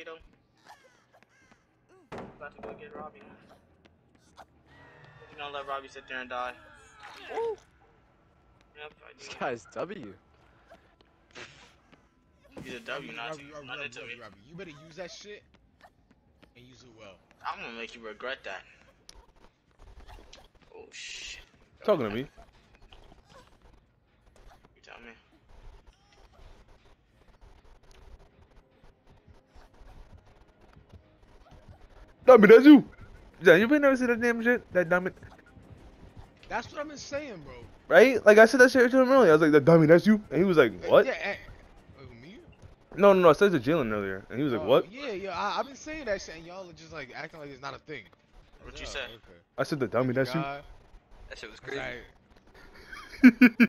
Kato. About to go get Robbie. You gonna let Robbie sit there and die. Ooh, Yep, I this guy's W. He's a W, not Robbie, you. Robbie, Not Robbie. Robbie, Robbie, You better use that shit and use it well. I'm gonna make you regret that. Oh shit. Talking to me. You tell me. Dummy, that's you. Yeah, you ain't never seen that damn shit. That dummy, That's what I've been saying, bro. right? Like I said that shit to him earlier. I was like, "That dummy, that's you," and he was like, "What?" Yeah, oh, me? No, no, no. I said it to Jaylin earlier, and he was like, Oh, "What?" Yeah, yeah. I, I've been saying that shit, and y'all are just like acting like it's not a thing. What you Yeah, say? Okay. I said, "The dummy, that's you." God, That shit was crazy. like-